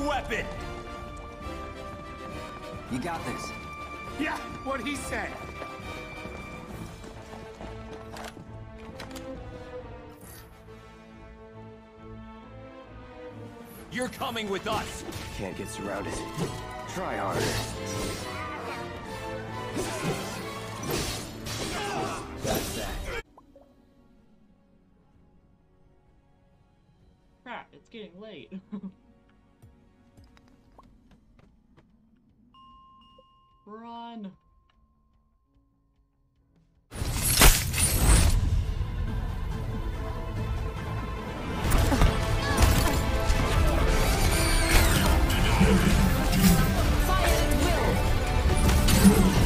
the weapon! You got this. Yeah, what he said. You're coming with us! Can't get surrounded. Try harder. That's that. Crap, it's getting late. Run! Silent will!